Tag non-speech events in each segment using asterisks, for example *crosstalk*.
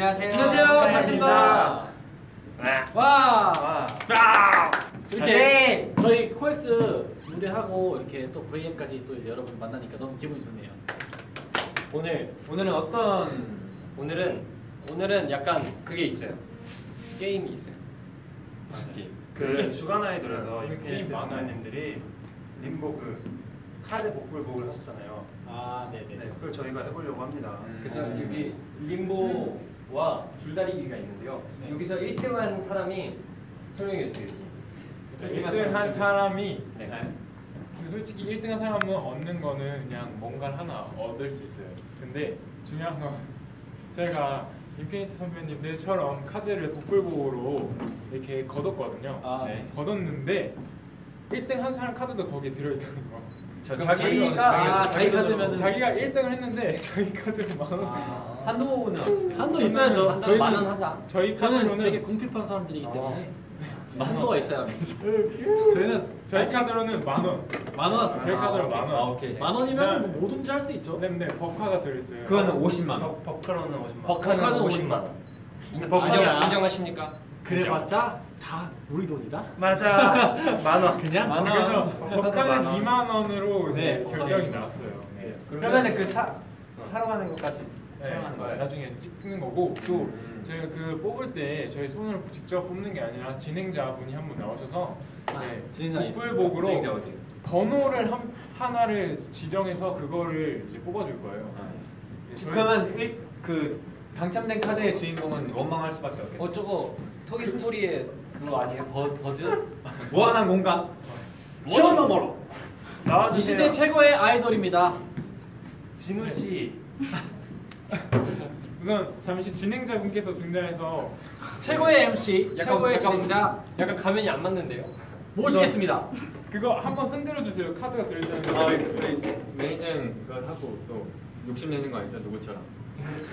안녕하세요. 안녕하세요. 반갑습니다. 와 와. 이렇게 네. 저희 코엑스 무대하고 이렇게 또 VM까지 또 이제 여러분 만나니까 너무 기분이 좋네요. 오늘 오늘은 어떤 오늘은 오늘은 약간 그게 있어요. 게임이 있어요. 무슨 게임? 그 주간 아이돌에서 네, 이 게임 네. 만화님들이 림보 그 카드 복불복을 하셨잖아요. 아 네네. 네, 그걸 저희가 해보려고 합니다. 음. 그래서 여기 림보 와 줄다리기가 있는데요. 네. 여기서 1등한 사람이 설명해 주세요. 1등 한 사람이 네. 근데 솔직히 1등 한 사람은 얻는 거는 그냥 뭔가를 하나 얻을 수 있어요. 근데 중요한 건 *laughs* 저희가 인피니트 선배님들처럼 카드를 복불복으로 이렇게 걷었거든요. 아, 네. 걷었는데 1등 한 사람 카드도 거기에 들어있다는 거. 저 그럼 자기가 아, 자기 카드면은 자기가 1등을 했는데 저희 카드를 만 원. 아, 한도는? 한도 있어야죠. 저희는 만원 하자. 저희 저는 카드로는 되게 궁핍한 사람들이기 때문에 아. 한도가 있어야 합니다. *laughs* 저희는 저희 카드로는 만 원. 만 원. 저희 카드로 오케이. 만 원. 아, 오케이. 만 원이면 뭐 뭐든지 할 수 있죠. 네, 네, 버카가 들어있어요. 그거는 50만 원. 버- 버카로는 50만 원. 버카는 버카는 50만 원. 인정, 아니야. 인정하십니까? 그래봤자 다 우리 돈이다. 맞아. *laughs* 만 원. 그냥 만 원. 그래서 원. 2만 원으로 네, 네, 결정이 나왔어요. 네. 그러면은 그 사, 사러 가는 것까지 네, 사용하는 거예요? 나중에 찍는 거고 또 음. 저희가 그 뽑을 때 저희 손으로 직접 뽑는 게 아니라 진행자분이 한 분 나오셔서 아, 네, 진행자 있어요. 복불복으로 진행자 어디요? 번호를 한, 하나를 지정해서 그거를 이제 뽑아줄 거예요. 네, 저희- 그러면 일, 그 당첨된 카드의 주인공은 원망할 수밖에 없겠네. 어 저거 토이 스토리의 그거 아니에요? 버, 버즈? 무한한 공간. 저 너머로. 이 나와주세요. 시대 최고의 아이돌입니다. 진우 씨. *laughs* 우선 잠시 진행자분께서 등장해서 최고의 MC, 약간- 최고의 약간- 진행자 약간 가면이 안 맞는데요? 모시겠습니다. 그거 한번 흔들어 주세요. 카드가 들어있다는 아, 거. 우리 매니저는 그걸 하고 또 욕심 내는 거 아니죠? 누구처럼.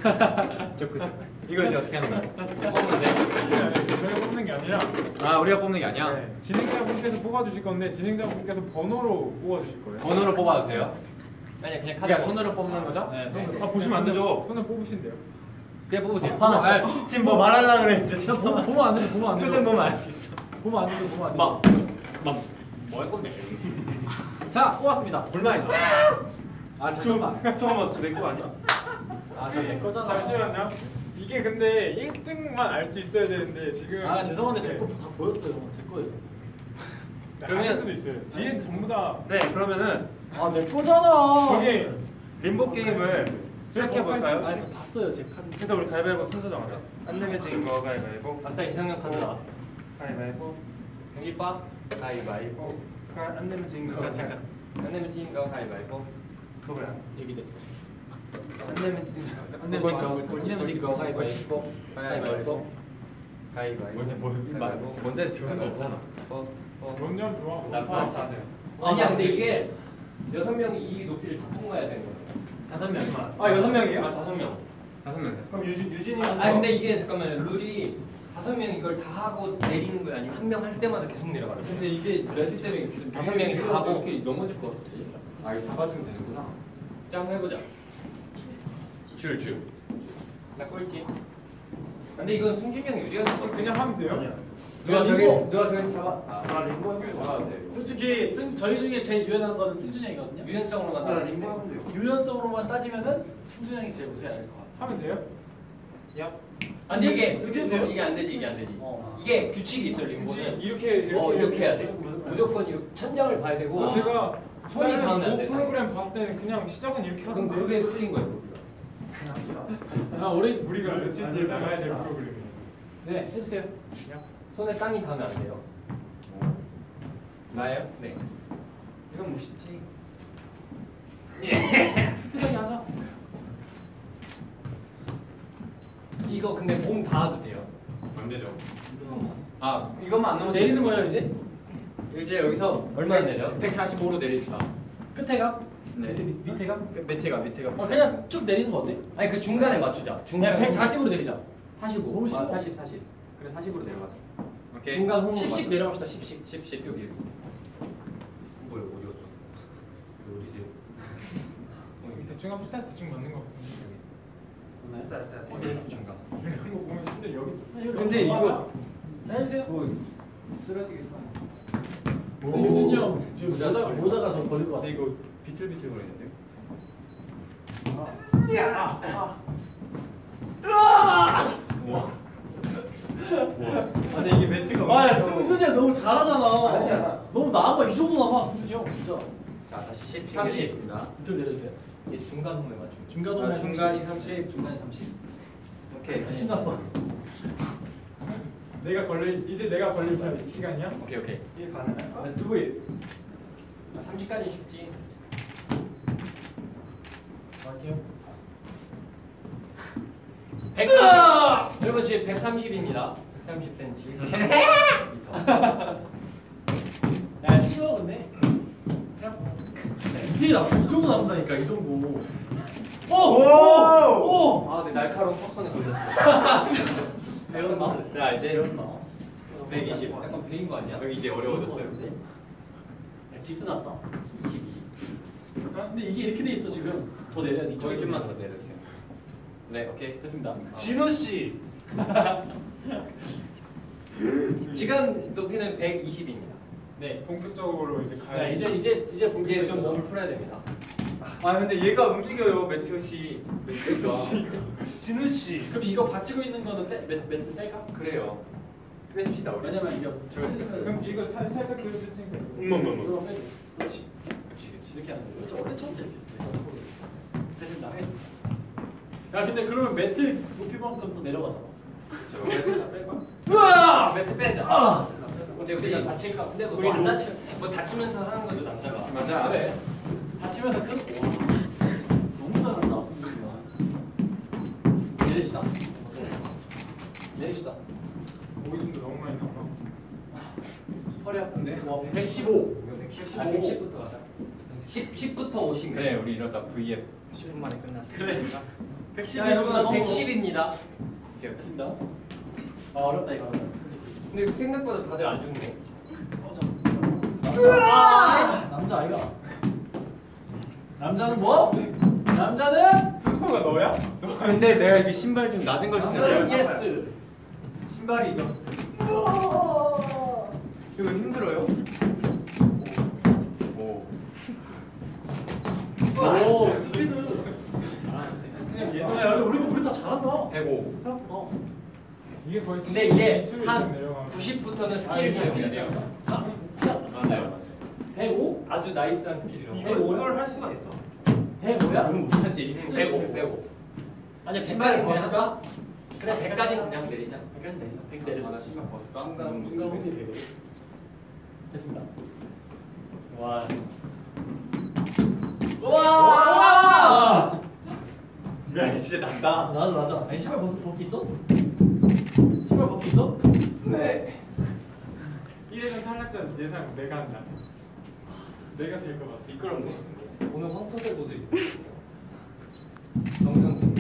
*laughs* 저 그죠. 이걸 이제 어떻게. 네, 저희가 뽑는 게 아니라 아, 우리가 뽑는 게 아니야? 네, 진행자분께서 뽑아주실 건데 진행자분께서 번호로 뽑아주실 거예요. 번호로 뽑아주세요. 아니야 그냥 카드 뽑- 손으로 뽑는 거죠? 네, 손으로. 아 보시면 안 되죠. 손을 뽑으신대요. 그냥 뽑으세요. 아, 지금 뭐 말하려고 그랬는데 저 보- 보면 안 되죠, 보면 안 되죠. 표정 보면 알 수 있어. 보면 안 되죠, 보면 안 막, 되죠. 막, 뭐할 건데? 자, 뽑았습니다. 불만이 아 잠깐만. 잠깐만 내거 아니야? 아, 저내 거잖아. 잠시만요. 이게 근데 1등만 알 수 있어야 되는데 지금 아 죄송한데 네. 제거 다 보였어요. 제 거예요. 그러면 알 수도 있어요. 뒤에 전부 다 네, 그러면은 아내 거잖아. 저게 림보 게임을 시작해 볼까요? 아, 저 봤어요 제 카드. 일단 우리 가위바위보 순서 정하자. 안 내면 거 가위바위보. 아싸 이상형 카드다. 가위바위보. 일빠 가위바위보. 가- 안 내면 지금 거. 잠깐. 안 내면 지인 거 가위바위보. 그거 뭐야? 얘기 됐어. 안 내면 지인 거. 안 내면 지인 거, 안 내면 지인 거 가위바위보. 가위바위보. 가위바위보. 뭔지 좋은 거 없잖아. 런년 좋아. 나 아, 파. 자, 아니야 근데 이게 여섯 명이 이 높이를 다 통과해야 되는 거야. 다섯 명이만. 아, 여섯 아 명이에요? 다섯 명. 다섯 명. 그럼 유진 유진이 아 근데 이게 잠깐만 룰이 다섯 명 이걸 다 하고 내리는 거야 아니면 한 명 할 때마다 계속 내려가는 거야? 근데 이게 레드 때문에 다섯 명이 다 하고. 이렇게 넘어질 것 같아. 아, 이거 잡아주면 되는구나. 짱 해보자. 줄, 줄. 나 꼴찌. 근데 이건 승준이 형이 유리한 거 같아. 그냥 하면 돼요. 아니야. 누가 저기. 누가 저기 잡아? 아, 아, 림보 해보자. 잡아주세요. 솔직히 승, 저희 중에 제일 유연한 거는 승준이 형이거든요. 유연성으로만 아, 따지면 하면 돼요. 유연성으로만 따지면은 승준이 형이 제일 우세할 것 같아. 하면 돼요? 야. 아 근데 이게 이렇게 돼요? 이게 안 되지 이게 안 되지. 어. 이게 규칙이 있어 굳이 림보는. 이렇게 이렇게, 어 이렇게 해야 돼. 무조건 이렇게 천장을 봐야 되고. 어, 제가 손이 닿으면 안뭐 돼. 프로그램 봤을 때는 그냥 시작은 이렇게 그럼 하던데 그게 틀린 거예요. 아 우리 우리가 며칠째 나가야 될 프로그램이에요. 네 해주세요. 손에 땅이 닿으면 안 돼요. 나예요? 네. 이건 뭐 쉽지. 스피드하게 하자. 이거 근데 몸 닿아도 돼요. 안 되죠. 아, 이것만 안 넣으면 내리는 거예요 이제? 이제 여기서 얼마나 내려? 145로 내립시다. 끝에가? 네. 밑- 밑에가? 밑에가 밑에가. 어 그냥 쭉 내리는 거 어때? 아니 그 중간에 맞추자. 중간 그냥 140으로 내리자. 45. 너무 쉬워. 아, 40, 40. 그래 40으로 내려가자. 오케이. 중간 홈으로 10씩 맞춰. 내려갑시다 10씩. 10, 10 여기. 뭐야 어디 갔어? 어디세요? 어, 대충 합시다. 대충 맞는 거 같은데. 됐다, 됐다. 어디 중간. 근데 이거 해주세요. 뭐 쓰러지겠어. 유진이 형 지금 모자. 모자가 좀 걸릴 것 같아. 이거 비틀비틀 거리는데? 아니 이게 매트가 아, 야. 승준이 형 너무 잘하잖아. 아니야. 너무 나아봐. 이 정도 나봐, 승준이 형 진짜. 자 다시 10 30. 겠습니다 밑으로 내려주세요. 이 중간 홈에 맞춤. 중간 아, 중간이 30. 중간이 30. 오케이. 신났어. *laughs* 내가 걸릴 이제 내가 걸릴 차례 시간이야? 오케이 오케이. 이게 it. 30까지 쉽지. 갈게요. 130. 여러분 지금 130입니다. 130cm. 야, 쉬워 근데. 이게 나이 정도 남다니까 이 정도. 오! 오! 오! 아, 내 날카로운 턱선에 걸렸어. *laughs* 배웠나? 자 이제 배웠나? 120. 약간 베인 거 아니야? 여기 이제 어려워졌어요. 야, 기스 났다. 22. 근데 이게 이렇게 돼 있어 지금. 더 내려. 이쪽에 저기 좀만 더 내려주세요. 네 오케이. 됐습니다. 진호 씨. *laughs* 지금 높이는 120입니다. 네. 본격적으로 이제 야, 가야 이제 이제 이제 이제 좀 본격적으로 몸을 풀어야 됩니다. 아 근데 얘가 움직여요 매트시. 매트가. *laughs* 진호 씨. 그럼 이거 받치고 있는 거는 빼, 매, 매, 빼가? 그래요. 뺍시다 우리. 왜냐면 이게 저기 그럼 이거 살, 살짝 뒤로 세팅 음뭐뭐뭐. 이거 빼. 그렇지. 그렇지 그렇지. 이렇게 하는 거예요. 저 원래 처음부터 이렇게 했어요. 됐습니다. 해. 야 근데 그러면 매트 높이만큼 더 내려가잖아. 저 매트 다 빼봐. 으아! 매트 빼자. 아! 근데 우리가 다칠까? 근데 우리 뭐안 로- 다치 뭐 다치면서 하는 거죠 남자가. 맞아. 그래. 다치면서 큰. 와. 너무 잘한다 승준이가. 내립시다. 내립시다. 오이중도 너무 많이 나와 허리 아픈데? 와 115. 110, 아, 110부터 가자. 10, 10부터 50. 그래 우리 이러다 V앱 10분 만에 끝났어. 그래. 110이 자, 여러분 110입니다. 오케이. 됐습니다. 아 어렵다 이거. 근데 생각보다 다들 안 죽네. 아! 남자 아이가. 남자는 뭐? 남자는 순서가 너야? 근데 내가 이게 신발 좀 낮은 걸 신었어요. yes. 신발이 이거. 이거 힘들어요? 오 스피드. 그냥 야 우리도 우리 다 잘한다. 105. 생각보다. 이게 거의 근데 이게 한좀 내려가면 90부터는 아, skill이 이게 사용이 이렇게 돼요. 돼요. 아, 맞아요. 105? 아주 nice한 skill이라고. 이걸 이걸 할 수가 있어. 105야? 그럼 못하지. 105, 105. 아니 신발을 100까지 그냥 벗을까? 그래 100까지는 그냥 내리자. 100까지 내려. 100 내려. 아, 나 신발 벗을까? 중간, 중간 홈이 100. 됐습니다. 와. 와! 야 진짜 난다. 나도 맞아. 아니 신발 벗 벗기 있어? 신발 벗기 있어? 네. 1회전 탈락자 예상 내가 한다 내가 될 것 같아 미끄럽네. 오늘 황토색 옷을 입고. 정선생.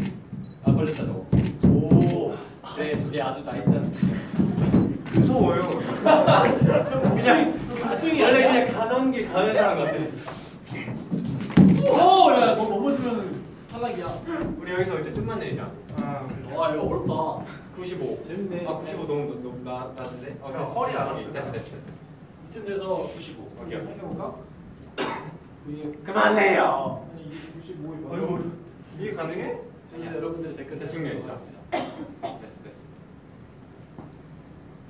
아 걸렸다 저거. 오. 네, 저게 아주 나이스한 스킬. 무서워요. *laughs* 그냥 가등이 원래 그냥 가던 길 가는 사람 같아. 오, 야, 너 넘어지면 탈락이야. 우리 여기서 이제 좀만 내리자. 아 와, 이거 어렵다. 95. 재밌네. 아 95 너무 너무 나 낮은데? 어, 자, 됐어. 허리 안 오케이, 아프다. 됐어 됐어 됐어. 이쯤 돼서 95. 오케이, 오케이. 생겨볼까? 그만해요. 아니 이게 95일 어이구. 이게 가능해? 이제 여러분들 댓글 대충 내리자. 됐어 됐어.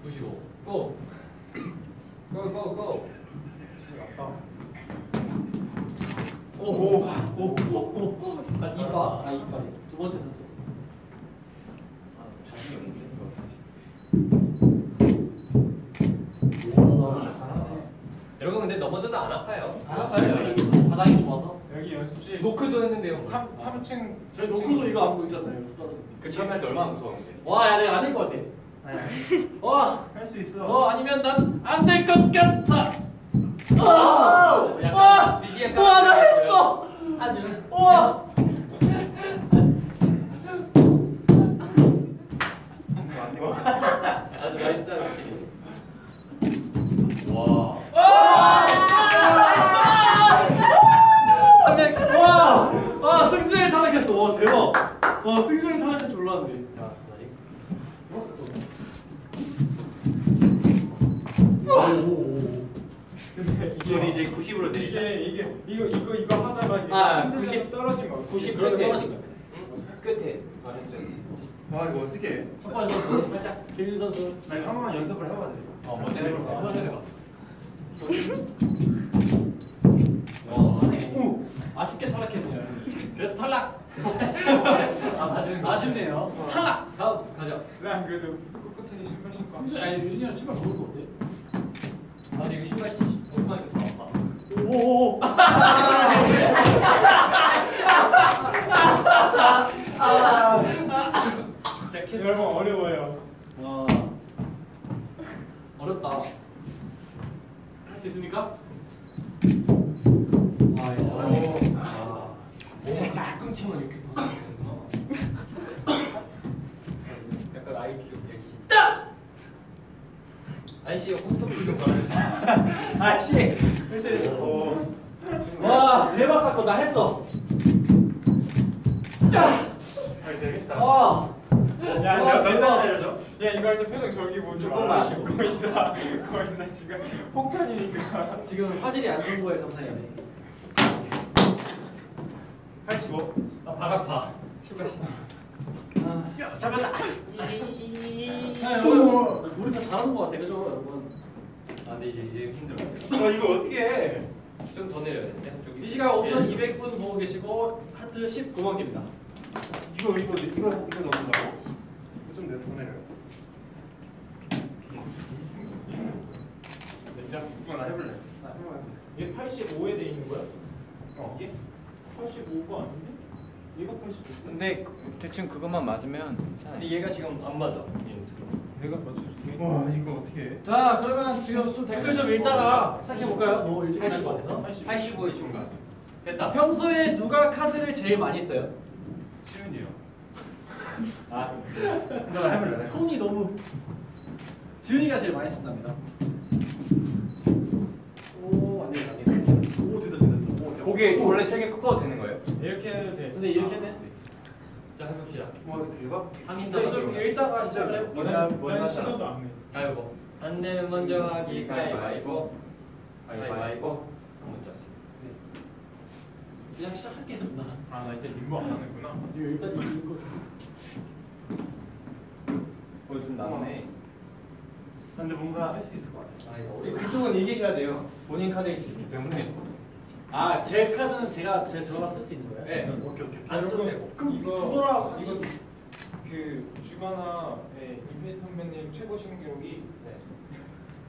95. 고. 고, 고, 고. 오, 오, 오, 오, 오. 아, 이빠. 아, 이빠. 두 번째 선수. 아 자신이 없는데 이거 어떡하지? 오, 잘하네. 여러분 근데 넘어져도 안 아파요. 안 아파요. 여기 바닥이 좋아서. 여기 연습실 노크도 했는데요. 3, 3층 저희 노크도 이거 안 보이잖아요. 떨어져. 그 처음 할때 얼마나 무서웠는데. 와, 야, 내가 안 될 것 같아. 와, 할수 있어. 너 아니면 난 안 될 것 같아. 와, 아, 약간 와, 나 했어. 아주. 와. 아주. 와. 와, 와, 승준이 탈락했어. 와, 대박. 와, 승준이 탈락할 줄 몰랐네. 자, 다시. 이걸 이제 90으로 내리자. 이게 이게 이거 이거 이거 하다가 이게 아, 흔들려서 90. 떨어진 거. 90 그렇게 끝에. 떨어진 거야. 끝에 말했어요. 아 이거 어떻게 해? 첫 번째 선수 살짝 김민 선수. 아니 한 번만 연습을 해봐야 돼. 어, 먼저 해볼까? 먼저 해봐. 어, 오 아쉽게 탈락했네요. 그래도 탈락. *laughs* 아 맞아요. 아쉽네요. 탈락. 다음 가죠. 난 그래도 꿋꿋하게 신발 신고. 아니 유진이랑 신발 보는 거 어때? 아 근데 이거 신발 아, 예, 잘하네. 아. 이렇게 보는 거구나. 약간 IQ 120. 아이씨 홈토비 좀 말해주세요. 아씨. 그래서 와 대박 사건 나 했어. 아 재밌다. 와. 야, 와, 내가 대박. 알려줘. 야 이거 할 때 표정 저기 보지 조금만. 마. 거의 다 거의 다 지금 폭탄이니까. 지금 화질이 안 좋은 거에 감사해야 돼. 85. 아 바닥파. 야 잡았다. 아, 여러분, 우리 다 잘하는 거 같아, 그죠, 여러분? 아 근데 이제 이제 힘들어. 어 이거 어떻게 해? 좀 더 내려야 되는데 한쪽이. 이 시간 5,200분 보고 계시고 하트 19만 개입니다. 이거 이거 이거 이거 넣는다고? 이거 좀 내더 내려. 진짜 이거 나 해볼래. 나 해봐야지. 얘 85에 돼 있는 거야? 어. 이게 85가 아닌데? 얘가 85. 근데 대충 그것만 맞으면 근데 얘가 지금 안 맞아. 내가 맞춰줄게. 와 이거 어떻게 해? 자, 그러면 지금 좀 댓글 좀 읽다가 시작해 볼까요? 너무 일찍 하신 것 같아서. 85의 중간. 됐다. 평소에 누가 카드를 제일 많이 써요? 시윤이요. 아, 나 해볼래. 톤이 너무 지훈이가 제일 많이 쓴답니다. 고개 원래 책에 꺾어도 되는 거예요? 이렇게 해도 돼. 근데 이렇게 했네. 자 해봅시다. 와 이거 대박. 좀, 좀 읽다가 시작을 해볼게요. 난, 신호도 안 해. 가위바위보. 안 내면 먼저 하기 가위바위보. 가위바위보. 먼저 하세요. 그냥 시작할게, 누나. 아나 이제 림보 안 하는구나. 이거 일단 읽고. 어좀 낫네. 근데 뭔가 할 수 있을 것 같아. 아 이거 어려워. 그쪽은 이기셔야 돼요. 본인 카드에 있기 때문에. 아, 제 카드는 제가 제 저가 쓸 수 있는 거예요? 네. 오케이, 오케이. 안 써도 되고. 그럼 이거 하지. 이거 그 주가나의 임필 선배님 최고 신기록이 네.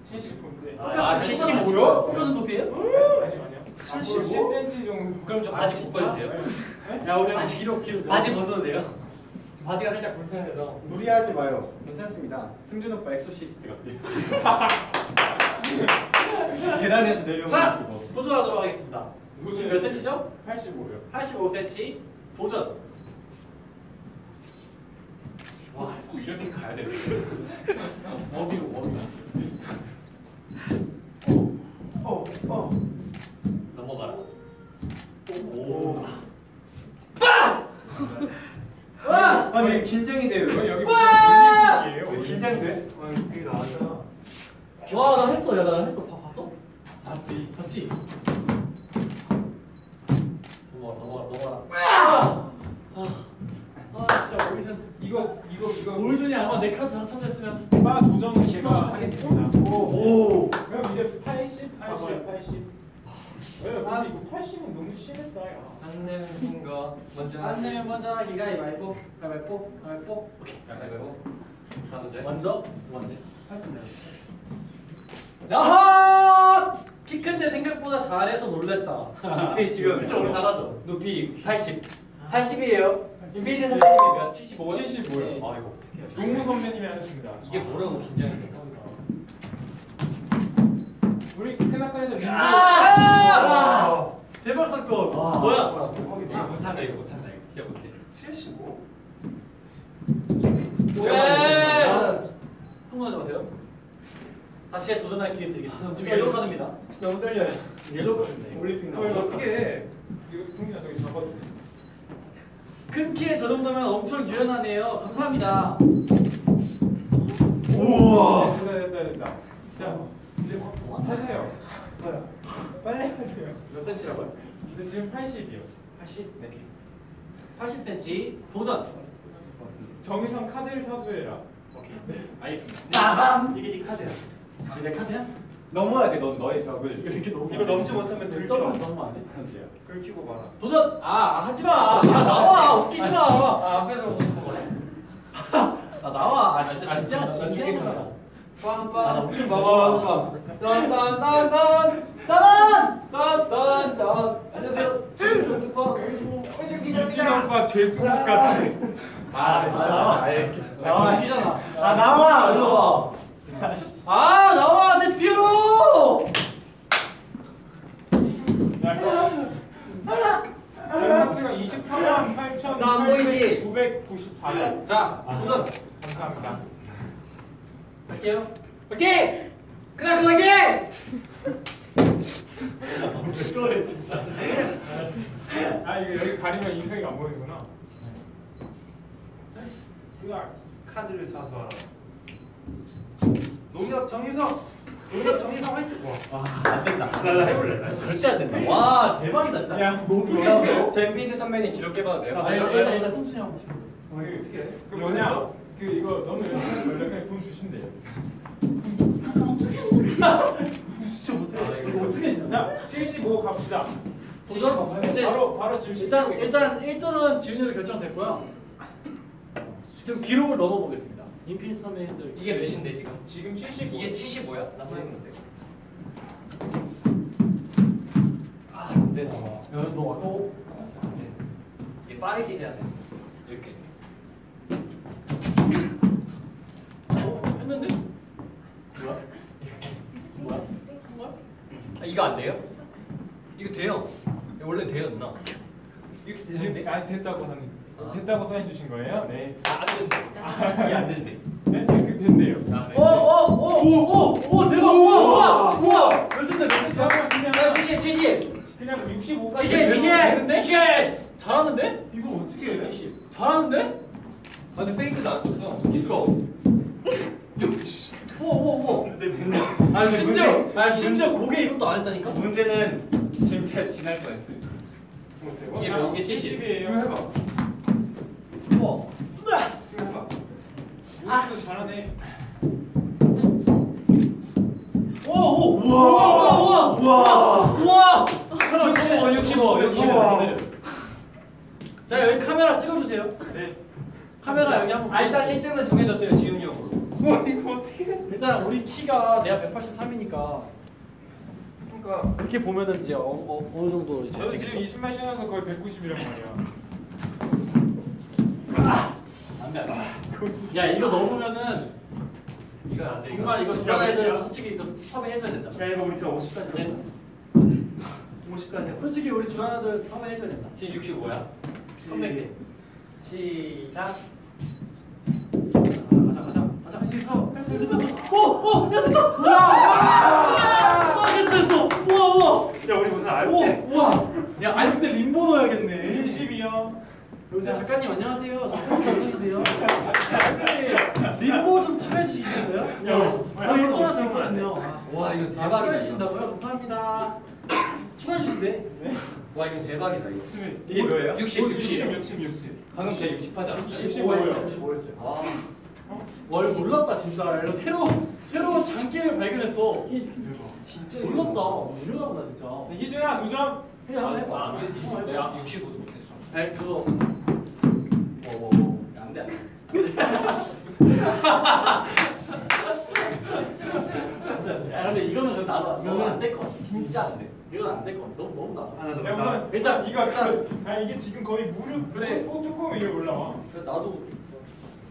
75인데. 아, 똑같은 75 요? 똑같은 높이에요? 아니요 아니요. 75? 10cm 정도. 그럼 좀 아, 바지 진짜? 벗어도 돼요? 야, 우리 아직 기록 기록. 바지 벗어도 돼요? 바지가 살짝 불편해서. 무리하지 마요. 괜찮습니다. 승준 오빠 엑소시스트 같아요. *laughs* *laughs* 계단에서 내려오는 자, 거. 도전하도록 하겠습니다. 지금 몇 cm죠? 85요. 85cm. 도전. 와, 이렇게 가야 돼. *laughs* 어디로 어디로? 어, 어. 넘어가라. 오. 와! 아니 긴장이 돼요. 이거 여기! 무슨 올림픽이에요? 긴장돼? 아 이게 나왔잖아. 와, 나 했어. 야, 나 했어. 봐, 봤어? 봤지. 봤지? 넘어가 넘어가 넘어가라. 아! 아, 아 진짜 오이전. 이거 이거 이거 오이전이 아마 내 카드 당첨됐으면. 바 조정은 제가 하겠습니다. 오. 그럼 이제 80, 80, 80. 왜 근데 이거 80은 너무 심했다 야. 안 내면 진거 먼저 안 하기. 내면 먼저 하기 가위바위보. 가위바위보. 가위바위보. 오케이. 가위바위보. 나 먼저 해. 먼저. 먼저. 80 내려. 야하! 키 큰데 생각보다 잘해서 놀랬다. 높이 지금 그쵸, 우리 잘하죠. 높이 80. 80이에요. 임필대 선생님이 몇? 75요? 75 요. 아 이거 어떻게 하지? 동무 선배님이 하셨습니다. 이게 뭐라고 긴장이 되나? 우리 테나카에서 민고 아! 대박 사건. 와. 뭐야? 이거 못한다 이거 못한다 이거 진짜 못해. 75. 왜? 흥분하지 마세요. 다시 도전할 기회 드리겠습니다. 지금 옐로 카드입니다. 너무 떨려요. 옐로 카드인데. 올림픽 어, 나와. 어떻게 승민아 저기 잡아줘. 큰 키에 저 정도면 엄청 유연하네요. 감사합니다. 우와. 됐다 됐다 됐다. 자 이제 뭐 하세요. 빨리 하세요. 몇 센치라고요? 근데 지금 80이요. 80? 네. 80cm 도전. 정희성 카드를 사수해라. 오케이. 알겠습니다. 빠밤. 이게 네 카드야. 내 카드야? 넘어야 돼. 너 너의 벽을. 이렇게 너무 이거 넘지 못하면 들켜. 점에서 넘으면 안 돼? 긁히고 말아. 도전. 아 하지 마. 야 나와. 웃기지 마. 아 앞에서 오는 거래. 아 나와. 아 진짜 진짜 죽겠다. 거잖아. 아, 나 웃기지 마. 딴딴딴딴 딴 딴딴딴. 안녕하세요. 중중두파 유진 오빠 죄수국 같아. 아 나와. 나와. 아 나와. 일로 와. 아 나와 내 뒤로. 연합치가 23만 8천 나안 보이지? 994점. 자 도전. 감사합니다. 할게요. 오케이. 그날 그날 게. 왜 저래 진짜. 아 이거 여기 가리면 인생이 안 보이구나. 으악. 카드를 사서. 농협 정희성. 농협 정희성 화이팅. 와안 된다. 나, 나 해볼래. 나. 절대 안 된다. 와 대박이다 진짜. 야, 제 핀트 선배님 기록해봐도 돼요? 아 일단 일단 일단 승준이 형 지금. 그, 어떻게 해? 그 뭐냐? 그 이거 너무 그냥 돈 주신대요. 진짜 못해. 이거 어떻게 했냐? 자, 75 갑시다. 도전? 75. 이제 바로 바로 지금 일단. 일단 1등은 지훈이로 결정됐고요. 지금 기록을 넘어보겠습니다. 인피니트 선배님들 이게 몇인데 지금? 지금 75. 이게 75야. 나 보이는데. 아, 안 돼. 너. 야, 너 아까 이게 빠르게 해야 돼. 이렇게. 어? 했는데? 뭐야? 뭐야? 뭐야? 아, 이거 안 돼요? 이거 돼요. 이거 원래 되었나? 이렇게 지금? 아 됐다고 하는 아. 됐다고 사인 주신 거예요? 네. 아, 안 된대. 이게 안 된대. 네, 그 된대요. 아, 네. 오, 오, 오, 오, 오, 대박! 우와, 우와, 우와! 몇 숫자, 몇 숫자? 그냥 그냥 야, 70, 70. 그냥 65까지 70, 되는 70, 되는데? 70. 잘하는데? 이거 어떻게 해? 70. 잘하는데? 아, 근데 페이크도 안 썼어. 기수가. *laughs* 우와, 우와, 우와. 아, 심지어, 아, 심지어 고개 이것도 안 했다니까? 문제는 진짜 지날 뻔했어요. 이게 몇- 이게 70. 70이에요. 해봐. 우와. 해봐. 아. 도 잘하네. 오, 오, 우와, 우와, 우와, 우와. 65, 65, 65. 자, 여기 카메라 찍어주세요. 네. 카메라 여기 한번. 아, 일단 1등은 정해졌어요, 지훈이 형으로. 와 이거 어떻게 해? 일단 우리 키가 내가 183이니까 그러니까 이렇게 보면은 이제 어, 어, 어느 정도 이제 저도 되겠죠? 지금 20만 신어서 거의 190이란 말이야. 야 이거 넘으면은 이건 안 돼. 정말 이거 주간 애들에서 솔직히 이거 섭외해줘야 된다. 야 이거 우리 진짜 50까지 네. 50까지 솔직히 우리 애들 섭외해줘야 된다. 지금 65야. 컴백해. 시작. 가자 가자 가자 할수 있어. 오 오 야 됐다. 우와 와 됐어 됐어. 우와 우와. 야 우리 무슨 알고 오 우와. 야 알고 때 림보 넣어야겠네. 60이요. 여보세요 작가님 안녕하세요. 작가님 안녕하세요. 작가님 림보 좀 추가해 주시겠어요? 야, 저희 보너스 있거든요. 와, 이거 아, 대박이다. 추가해 주신다고요? 감사합니다. 추가해 주신대. 와, 이거 대박이다, 이거. 이게 뭐예요? 60, 60. 60, 60. 방금 제60 하지 않았어요? 65예요. 65 했어요. 아, 와 이거 몰랐다 진짜. 새로 새로운 장기를 발견했어. 진짜 몰랐다. 이러나 보다 진짜. 희준아 두 점. 해 한번 해봐. 아, 안 되지. 내가 65도 못했어. 아니 그거. 뭐, 뭐, 안돼 안돼. 야 근데 이거는 나도 이거는 안될 것 같아. 진짜 안 돼. 이건 안 될 것 같아. 너무 너무 나. 하나 더야 우선 일단 네가 일단 그, 아 이게 지금 거의 무릎 그래. 꼭 조금 위에 올라와. 그래서 나도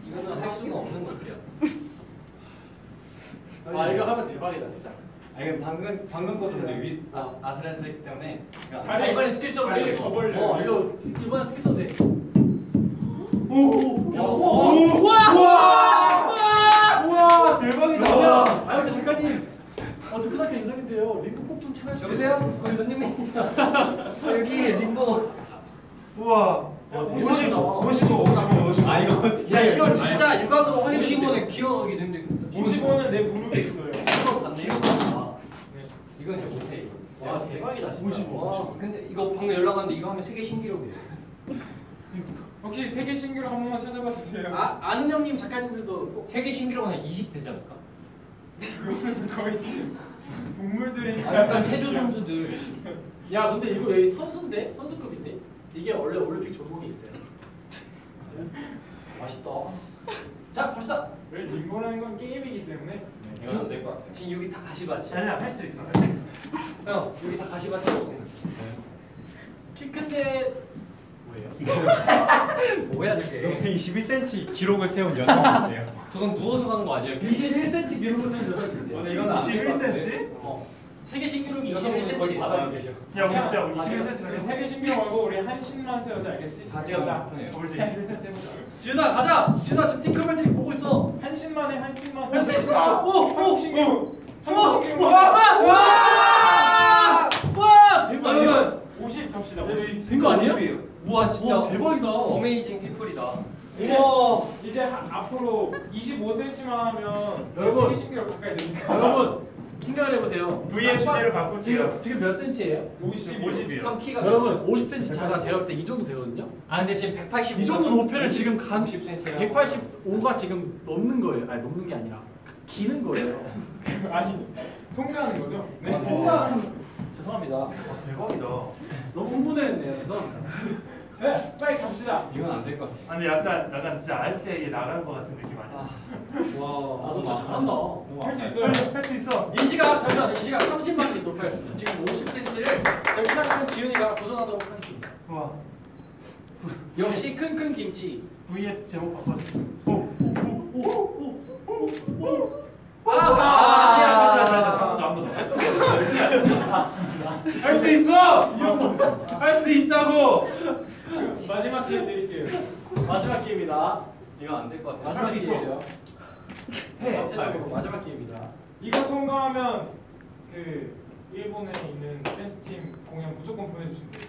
이거는 할 수가 없는 것이야. *laughs* 아 이거 하면 대박이다 진짜. 아 이건 방금 방금 것도 근데 위 아, 아슬아슬했기 때문에 그러니까 아, 이번엔 스킬 써도 다리 돼, 더. 벌려. 어 이거 이번에 스킬 써도 돼. 오. 오! 우와! 우와! 우와 대박이다. 아 근데 작가님. 어 두근하게 인상인데요. 링크 꼭좀 추가해 주세요. 여보세요? 우리. 아, *laughs* 여기 림보. 우와 야, 55 대박이다. 55 55 55 아 이거 어떻게 야 이거 진짜 육안으로 확인해 55는 주세요. 기억하기도 힘들겠다. 55는 내 무릎에 있어요. 이거 봤네. 이건 진짜 못해 이거. 와 대박이다 진짜. 55, 와. 근데 이거 방금 연락 왔는데 이거 하면 세계 신기록이에요. 혹시 세계 신기록 한 번만 찾아봐 주세요. 아 아는 형님 작가님들도 꼭 세계 신기록은 한20 되지 않을까? *laughs* 거의 동물들이. 아, 약간 체조 선수들. *laughs* 야 근데 이거 여기 선수인데 선수급인데 이게 원래 올림픽 종목이 있어요. *laughs* 맛있다. 자 벌써 왜 림보라는 건 게임이기 때문에. 이건 안 될 것 같아요. 지금 여기 다 가시밭이. 아니야 할수 있어. 할수 있어. 형 여기 다 가시밭이라고 생각해. 키 큰데 뭐예요? *laughs* 뭐야 저게? 높이 21cm 기록을 세운 여성인데요. 저건 누워서 간 거 아니야? 21cm 기록을 세운 여성인데. 이건 같은데. 21cm? 어. 세계 신기록이 여성분은 거의 21cm. 바닥에 계셔. 야 우리 진짜 우리 아, 21cm 세계 신기록하고 우리 한신만 세우자 알겠지? 너무 편해요. 우리 21cm 해보자. 지은아 가자. 지은아 지금 팅커벨들이 보고 있어. 한신만에 한신만. 오, 오, 한국 신기록. 한국 와! 신기록. 와! 와! 와! 대박 아니야? 여러분 50 갑시다. 50. 된거 아니에요? 우와 진짜 와, 대박이다. 어메이징 피플이다. 우와. 이제 하- 앞으로 25cm만 하면 여러분. 세계 신기록 가까이 되니까. 여러분 생각을 해보세요. VM 주제를 지금 바꿀게요. 지금 몇 센치예요? 50. 50이요. 형 키가 여러분 50cm 제가 제가 볼때이 정도 되거든요. 아 근데 지금 185. 이 정도 높이를 지금 간 30cm. 185가 지금 넘는 거예요. 아니 넘는 게 아니라 기는 거예요. *laughs* 아니 통과하는 거죠? 네. 아, 통과하는- 죄송합니다. 와 대박이다. 너무 흥분했네요. 죄송합니다. 네, 빨리 갑시다. 이건 안 될 것 같아요. 아, 근데 약간 약간 진짜 알때 이게 나간 것 같은 느낌 아니야? 와, 너 진짜 잘한다. 할 수 있어요. 할 수 있어. 이 시각 잠깐 이 시각 30만 개 돌파했습니다. 지금 50cm를 저희 끝나면 지훈이가 도전하도록 하겠습니다. 와 역시 큰큰 김치. V앱 제목 바꿔줘. 아, 아한번더한번 더. 할수 있어. 할 수 있다고. 마지막 기회 드릴게요. 마지막 기회입니다. 이건 안될 것 같아요. 마지막 할수 있어. 기회예요. 해. 전체적으로 마지막 기회입니다. 이거 통과하면 그 일본에 있는 댄스 팀 공연 무조건 보내주신대요.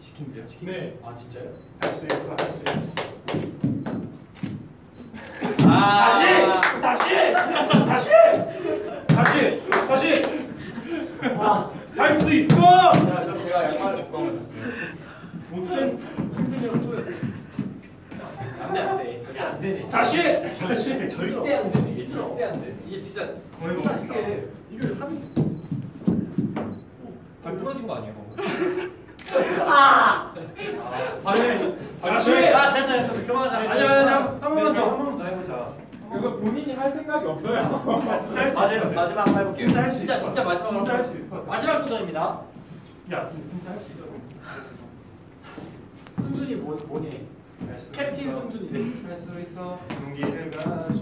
시킨대요? 네. 아 진짜요? 할 수 있어. 할 수 있어. 아, 다시 다시 다시 다시 다시 할 수 있어. 자, 그럼 제가 양말을 벗고 해주세요. 무슨 안돼 안돼. 저게 안 되네. 다시 다시 절대 안 되네. 이게 절대 안 되네. 이게 진짜 어이구, 어떻게 이걸 하는 발 부러진 거 아니야? 발을 다시. 아 됐다 됐다 그만하자. 아니 아니 한 번만 더 한 번만 더 해보자. 그래서 본인이 할 생각이 없어요. 진짜 할수 있어. 마지막 한번 해볼게요. 진짜 할수 진짜, 있어. 진짜 마지막 진짜 할 수 있을 것 같아. 마지막 도전입니다. 야 진짜 진짜 할수 있어. 승준이 뭐 뭐니? 캡틴 승준이래. 할수 있어. 용기를 가져.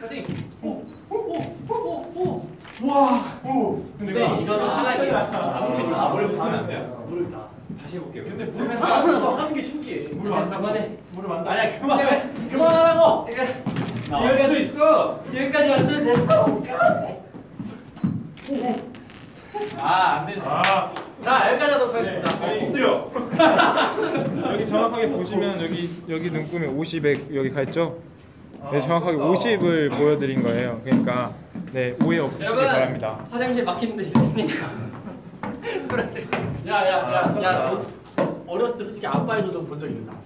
파이팅. 오오오오오 와. 오. 근데 이거는 하락이야. 무릎이 다 아, 무릎 닿으면 안 돼요? 무릎 다. 다시 해볼게요. 근데 무릎 닿으면서 하는 게 신기해. 무릎 안. 그만해. 무릎 안 닿고. 아니야 그만 그만하라고. 여기도 있어. 여기까지 왔으면 됐어. 아안 되네. 아. 자 여기까지 하도록 하겠습니다. 네. 엎드려. *laughs* 여기 정확하게 보시면 여기 여기 눈금에 50에 여기 가 있죠? 네, 정확하게 50을 보여드린 거예요. 그러니까 네 오해 없으시길 여러분 바랍니다. 화장실 막히는 데 있으니까. 야야야야 어렸을 때 솔직히 아빠의 도전 본적 있는 사람?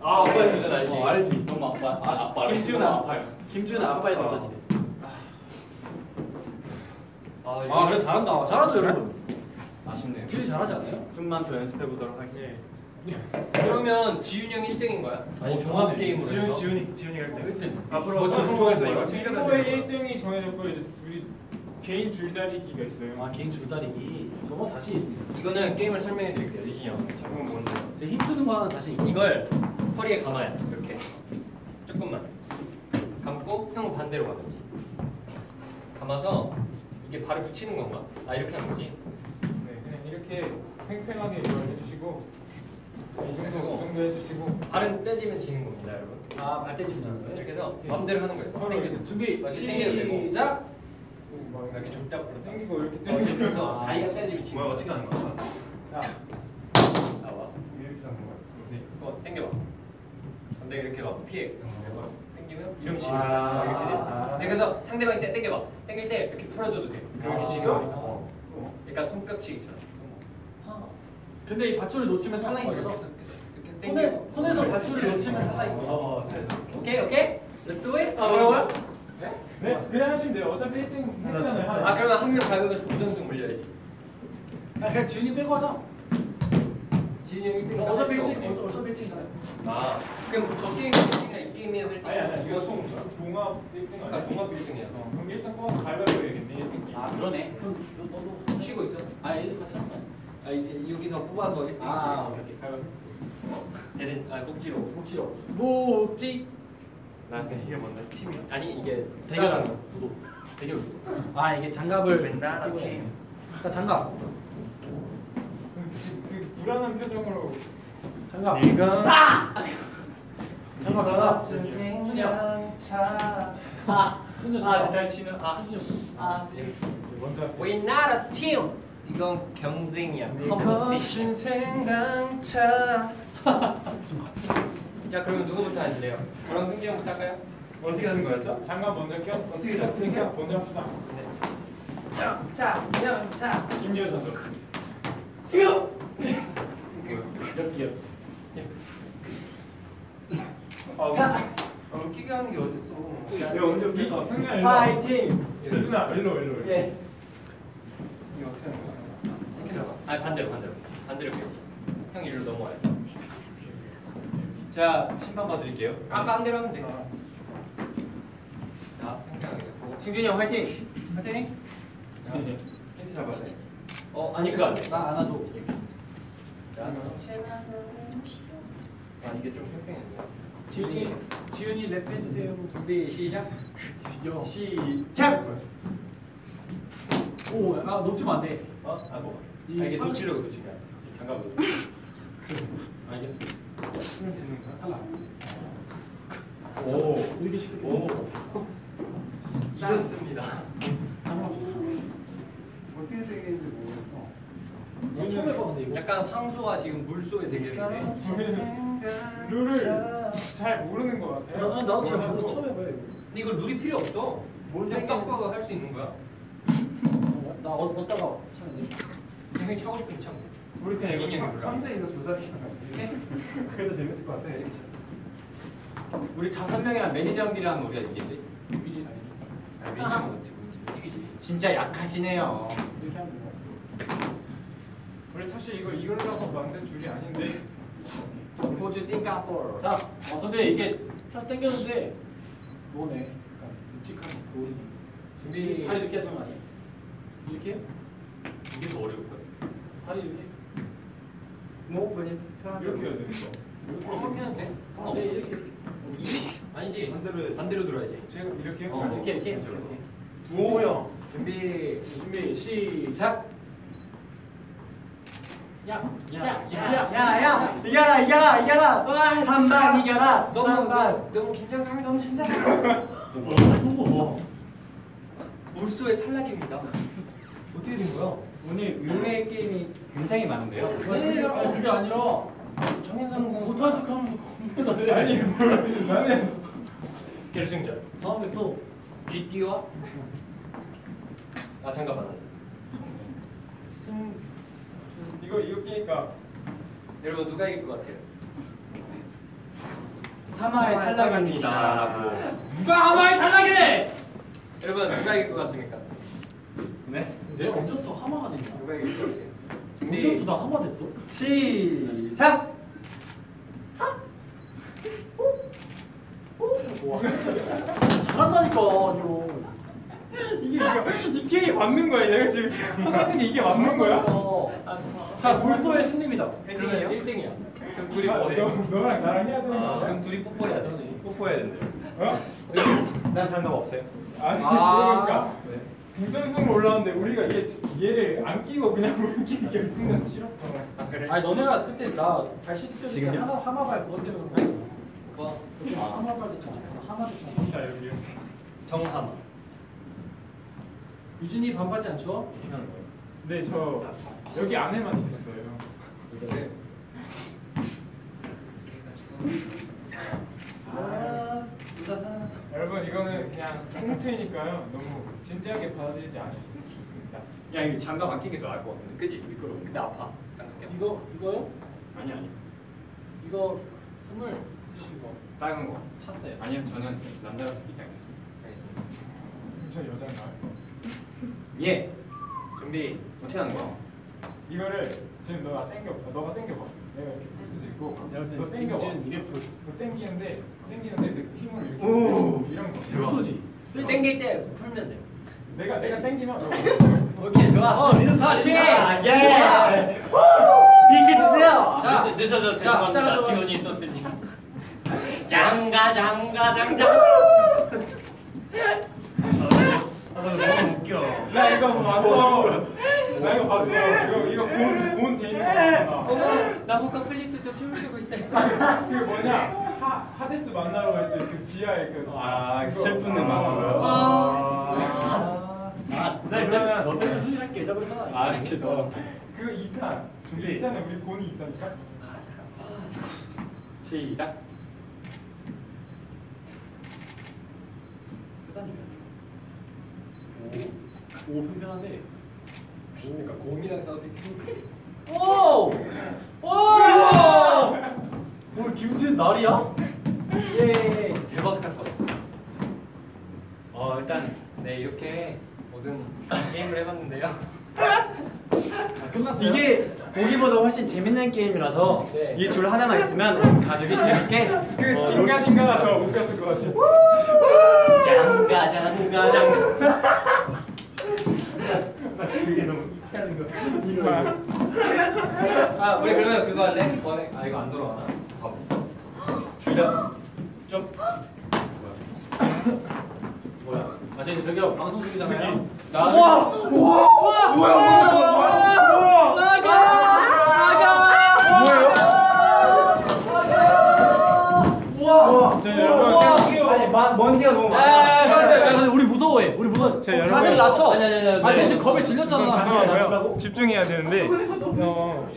아 오빠의 도전 알지? 어, 알지. 너무 아파. 아. 김지훈 너무 아파요. 김지훈 아빠의 도전이래. 아, 아 그래 잘한다. 잘하죠 여러분. 아쉽네요. 지훈이 잘하지 않아요? 좀만 더 연습해 보도록 하겠습니다. 그러면 지윤이 형 1등인 거야? 아니 종합 게임으로 지훈 해서? 지훈이 지훈이가 1등. 1등. 앞으로 뭐 중- 방송에서 이거 되는 거. 1등이 정해졌고 이제 우리 개인 줄다리기가 있어요. 아 개인 줄다리기. 저거 자신 있습니다. 이거는 게임을 설명해 드릴게요. 유진이 형. 작품은 뭔데요? 제 힘 쓰는 거 하나 자신 있고. 이걸 허리에 감아요. 이렇게. 조금만. 감고 형 반대로 가든지. 감아서 이게 발을 붙이는 건가? 아 이렇게 하는 거지? 네, 그냥 이렇게 팽팽하게 이걸 해주시고 이 정도 이 정도 해주시고 발은 떼지면 지는 겁니다, 여러분. 아 발대지 붙이는 거예요? 이렇게 해서 마음대로 하는 거예요. 서로. 이렇게 준비. 시작. 막 이렇게 좁다 앞으로 당기고 이렇게 어, 이렇게 당기면서 해서 다리가 떼지면 지는 뭐야 거야. 어떻게 하는 거야? 자 나와. 이렇게 하는 거야. 네, 그거 당겨봐. 반대 이렇게 막 피해. 이름 치는 아. 이렇게 되지. 네, 그래서 상대방이 때 땡겨봐. 땡길 때 이렇게 풀어줘도 돼. 그럼 이렇게 아. 치는 거니까. 어. 그러니까 손뼉치기처럼. 근데 이 밧줄을 놓치면 탈락인 어, 거죠? 손에. 손에서 밧줄을 놓치면 탈락인 거죠? 어, 손에서. 오케이 오케이. Let's do it. 아 뭐라고요? 네, 그냥 하시면 돼요. 어차피 1등 했잖아요. 아 그러면 한명 가위바위보에서 부전승 물려야지. 아, 그냥 지훈이 빼고 하자. 지인이 형 1등. 어차피 1등, 어차피 1등이잖아요. 아 그럼 저 게임 1등이랑 이 게임에서 1등. 아니 아니 이거 총 종합 1등 아 아니야? 종합 1등이야. 어, 그럼 1등 뽑아서 가위바위보 해야겠네 1등 아 그러네. 그럼 너- 너도 쉬고 있어. 아 얘도 같이 한 거야? 아 이제 여기서 뽑아서 1등. 아 오케이 오케이. 가위바위보 대den 아 꼭지로. 목지로. 목지. 나 이게 뭔데? 팀이야? 아니 이게 대결하는 거. 구도. 대결. 아 이게 장갑을 맨날 끼고 팀. 해. 나 장갑. 그, 그 불안한 표정으로 장갑. 내가 장 *laughs* 갑 장갑. 차. 아 혼자 아 장갑. 대달 치는 아아 먼저 하세요 We not a team. 이건 경쟁이야. 컴피티션. 생강차. *laughs* 자 그러면 누구부터 하실래요? 저랑 승기 형부터 할까요? 어떻게 하는 거였죠? 장갑 먼저 꼈어 어떻게 잡습니까? 그러니까 먼저 합시다 자, 자, 그냥 자. 김지현 선수 여기요. *laughs* 아, 아, 웃기게 하는 게 어딨어? 이거 언제 웃겼어? 승리야 일로 파이팅! 일로나 일로 일로 일로 예. 이거 어떻게 하는 거야? 이렇게 잡아. 아니 반대로 반대로. 반대로 해야지. 형 일로 넘어와야 돼. 자 심판 봐드릴게요. 아까 한 대로 하면 돼. 자, 평평하게 잡고. 승준이 형 화이팅! 파이팅. 힌트 잡았어요. 어, 아니 그거 안 돼. 나 안아줘. 자, 아 이게 좀 평평했네. 지훈이 지훈이 랩 해주세요. 준비 시작. 요. 시작! 오, 아 놓치면 안 돼. 어? 아 뭐? 이 아, 이게 팔- 놓치려고 놓친 거야. 장갑으로. 알겠어. 힘을 주는 거야? 탈락. 오. 이렇게 쉽게. 오. 이겼습니다. 줘. 어떻게 생겼는지 모르겠어. 나 처음 해봤는데 이거. 약간 황소와 지금 물소의 대결인데. *laughs* 룰을 잘 모르는 것 같아요 나 나도 잘 몰라 처음 해봐요. 이거. 근데 이걸 룰이 필요 없어. 그냥 깎아가 할 수 있는 거야. 나 어, 어디다가 참는데. 그냥 형이 차고 싶으면 차고. 우리 그냥 이거 몰라. 3대 2로 조사시켜 그래도 재밌을 것 같아 우리 다섯 명이랑 매니저들이랑 우리가 이기지? 이기지 당연히. 아, 매니저는 어떻게 이기지? 진짜 약하시네요. 이렇게 하면 돼. 우리 사실 이거 이걸로서 만든 줄이 아닌데 호주 띵가볼. 자, 아 근데 이게 딱 당겼는데 뭐네. 약간 묵직한 볼이. 준비. 다리 이렇게 하는 거 아니야? 이렇게? 이게 더 어려울 거야. 다리 이렇게? 뭐 본인 편하게 이렇게 해야 되는 거 아무렇게 해도 돼. 아, 네 이렇게. 아니지. 반대로 해야지. 반대로 들어야지. 제가 이렇게 어? 이렇게 이렇게. 이렇게. 두호 형. 준비. 준비 시작. 야, 야, 야, 야, 야, 야, 야, 이겨라, 이겨라, 이겨라. 삼반 이겨라. 너무 삼반 너무, 너무 긴장감이 넘친다. 뭐? 물소의 탈락입니다. 어떻게 된 거야? 오늘 의외의 게임이 굉장히 많은데요. 아니, 아니 그게 아니라 정현성 선수 못한 척하면서 겁나 아니 뭘 나는 결승전. 다음에 써. 귀띠와 아 잠깐만. 이거 이거 끼니까 여러분 누가 이길 것 같아요? 하마의 탈락입니다. 누가 하마에 탈락이래? 여러분 누가 이길 것 같습니까? 네. 내가 언제부터 하마가 됐냐? 누가 이길 것 같아요? 언제부터 나 하마 됐어? 시작. 와, 잘한다니까 이거. *laughs* 이게 이거 이 게임 맞는 거야 내가 지금 하는 게 이게 맞는 거야? 자, 물소의 승리입니다. 팬이에요? 1등이야. 그럼 둘이 아, 뭐 해? 너, 너랑 나랑 해야 되는 아, 거야? 그럼 둘이 뽀뽀해야 돼. 뽀뽀해야 된대요. 어? 난 장갑 없어요. 아니 아. 그러니까 네. 부전승 올라왔는데 우리가 얘 얘를 안 끼고 그냥 우리끼리 결승전 치렀어. 아 그래? 아니 너네가 그때 나 발시 숙제 때 지금요? 하마 하마발 그것 때문에 그런 거야. 뭐 아. 하마발 됐잖아. 하마 됐잖아. 자 여기 정함. 유진이 반바지 안 추워? 어떻게 하는 거예요? 네 저 여기 안에만 있었어요. 해가지고 아, 여러분 이거는 그냥 꽁트이니까요. 너무 진지하게 받아들이지 않으셔도 좋습니다. 야 이거 장갑 안 끼기도 나을 것 같은데. 그지 미끄러워. 근데 아파. 잠깐 이거 이거요? 아니 아니. 이거 선물 주신 거 빨간 거. 찼어요. 아니요 저는 남자가 끼지 않겠습니다. 알겠습니다. 저 여자가 예. 준비 어떻게 하는 거야? 이거를 지금 너가 당겨, 너가 당겨봐. 내가 이렇게 풀 수도 있고, 너 당겨봐. 김지은 이게 풀. 너 당기는데, 당기는데 내 힘을 이렇게 오. 이런 거. 쏘지. 땡길 때 풀면 돼. 내가 내가 당기면 너 오케이 좋아. 어 리듬 다 그렇지. 예. 비키 주세요. 자, 늦어서 죄송합니다. 시작하도록 기운이 있었으니. *laughs* 장가 장가 장장. *laughs* 아, 너무 웃겨. 나 이거 봤어. 나 이거 봤어. 이거 이거 있는 거 봤어. 어머, 나보고 플립도 춤을 추고 있어. 그 뭐냐 하 하데스 만나러 갈 때 그 지하에 그 아, 그거. 슬픈 아. 음악. 아. 아, 네, 나 그러면- 너 때문에 순삭 깨져버렸잖아. 아, 진짜 너. 그 2탄 준비. 2탄에 우리 곤이 2탄 차. 시작. 세다니까. 오, 오 편편한데. 그러니까 곰이랑 싸우도 오! 오! 오늘 김지은 날이야? 예. 대박 사건. 어 일단 네 이렇게 모든 게임을 해봤는데요. 아, 끝났어요? 이게 보기보다 훨씬 재밌는 게임이라서 네. 이 줄 하나만 있으면 가족이 재밌게 그 어, 징가 놀수 징가가 있어요. 더 웃겼을 것 같아. 장가 장가 장. 그게 너무 이해하는 거. 아 우리 그러면 그거 할래? 이번에 아 이거 안 돌아가나? 시작. 좀 뭐야? 아, 저 저기요 방송 중이잖아요. 나 우와! 우와! 뭐야? 우와! 자, 여러분 아니 마, 먼지가 너무 야, 많아. 야, 야, 근데, 야, 근데 우리 무서워해. 우리 무서워. 자, 여러분. 자세를 낮춰. 아니, 아니, 아니, 아니. 아, 쟤 지금 겁에 우선 질렸잖아. 죄송하고요. 집중해야 되는데 어,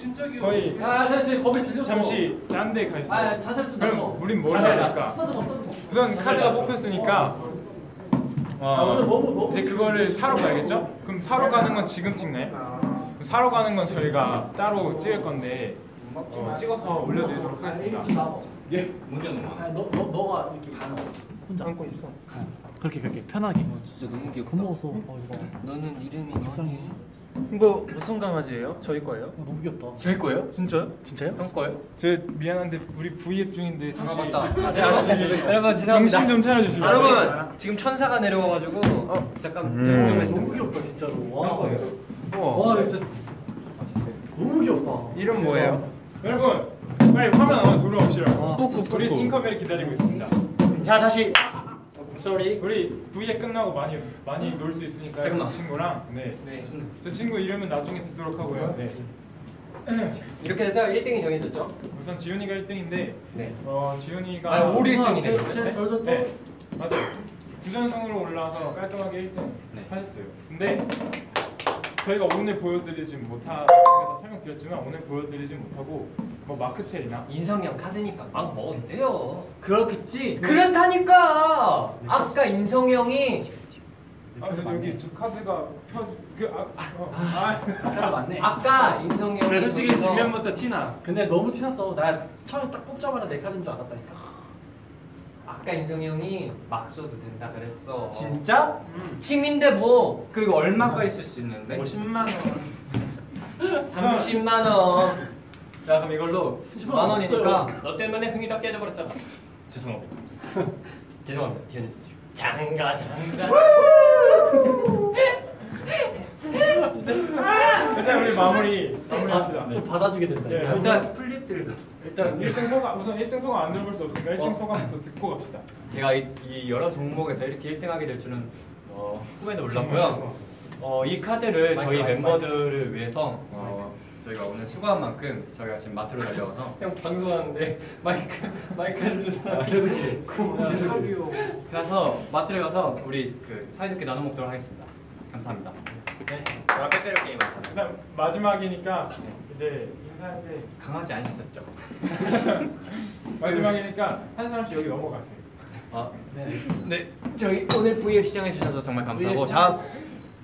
거의 아, 그래, 쟤 겁에 질렸어. 잠시 딴 데 가 있어요. 아, 자세를 좀 낮춰. 그럼 우린 뭘 해야 될까? 쓰다듬어, 쓰다듬어. 우선 카드가 뽑혔으니까 아, 오늘 너무 너무 이제 그거를 사러 가야겠죠? 그럼 사러 가는 건 지금 찍나요? 사러 가는 건 저희가 따로 찍을 건데 어, 찍어서 올려드리도록 하겠습니다. 예. 문제 너무 많아. 아, 너, 너, 너가 이렇게 가는 혼자 안고 있어. 그렇게 그렇게 편하게. 진짜 너무 귀엽다. 겁먹었어. 어, 이거. 너는 이름이 불쌍해. 이거 무슨 강아지예요? 저희 거예요? 어, 너무 귀엽다. 저희 거예요? 진짜요? 진짜요? 형 거예요? 저 미안한데 우리 V앱 중인데 아 잠시 맞다. *laughs* 아, 제가 여러분 죄송합니다. 정신 좀 차려주시면 여러분 지금 천사가 내려와가지고 어 잠깐 음. 좀 너무 했습니다. 귀엽다 진짜로. 와. 우와. 와, 진짜 너무 귀엽다. 이름 뭐예요? 여러분 빨리 화면 한번 돌아오시라. 아. 우리 팅커벨이 기다리고 있습니다. 자 다시. 쏘리. 우리 V앱 끝나고 많이 많이 놀 수 있으니까 잠깐만. 그 친구랑 네. 네. 저 친구 이름은 나중에 듣도록 하고요. 네. 이렇게 해서 1등이 정해졌죠? 우선 지훈이가 1등인데 네. 어 지훈이가 아, 우리 아, 1등이네. 제- 그러면. 제- 저- 저- 네. 맞아요. 구전성으로 올라와서 깔끔하게 1등 네. 하셨어요. 근데 저희가 오늘 보여드리진 못하 제가 다 설명드렸지만 오늘 보여드리진 못하고 뭐 마크텔이나 인성형 카드니까 막 먹어도 돼요. 그렇겠지. 그렇다니까. 아까 인성형이 아, 그래서 여기 저 카드가 펴그 아, 어, 아, 카드 맞네. 아까 인성형이 근데 솔직히 저기서 뒷면부터 티나. 근데 너무 티났어. 나 처음에 딱 뽑자마자 내 카드인 줄 알았다니까. 아까 인성형이 막 써도 된다 그랬어. 진짜? 팀인데 뭐 그거 얼마까지 쓸 수 있는데? 50만 원. 30만 원. 자 그럼 이걸로 만 원이니까 너 때문에 흥이 다 깨져버렸잖아. *laughs* 죄송합니다. *laughs* 죄송합니다. 디아니스 씨. 장가 장가. *laughs* 일단 우리 마무리 마무리합시다. 또 받아주게 된다. 네, 이거. 일단 플립들도. 일단 1등 소감 우선 1등 소감 안 들어볼 수 없으니까 1등 소감부터 듣고 갑시다. 제가 이, 이 여러 종목에서 이렇게 1등하게 될 줄은 어, 꿈에도 몰랐고요. 어, 이 카드를 저희 마이크, 마이크, 멤버들을 위해서 어, 저희가 오늘 수고한 만큼 저희가 지금 마트로 달려가서 *laughs* 형 방송하는데 마이크 마이크 해주는 사람 계속 스카비오. *laughs* 가서 마트를 가서 우리 그 사이좋게 나눠 먹도록 하겠습니다. 감사합니다. 네. 아 빼빼로 게임 하잖아. 일단 마지막이니까 이제 인사할 때 강아지 안 씻었죠? *laughs* 마지막이니까 한 사람씩 여기 넘어가세요. 아, 네. 네, 저희 오늘 V앱 시청해 주셔서 정말 감사하고 V앱 다음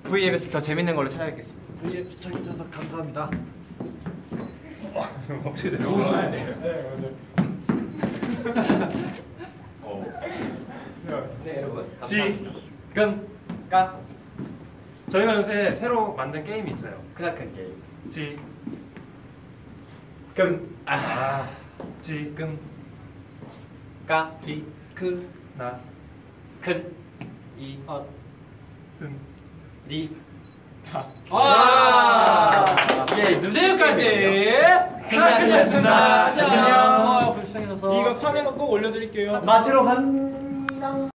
V앱에서 더 재밌는 걸로 찾아뵙겠습니다. 우리 시청해주셔서 감사합니다. *laughs* 어떻게 돼요? 네 맞아요. *laughs* 어. 네 여러분 지. 감사합니다. 금, 까, 저희가 요새 새로 만든 게임이 있어요. 크나큰 게임. 지. 금, 아. 지금 까, 지. 크, 나. 큰, 이 아, 쓴. 리. 와! 예, 지금까지 크라큰이었습니다. *laughs* 안녕. 고마워요. 시청해주셔서. 이거 3회는 꼭 올려드릴게요. 마트로 간.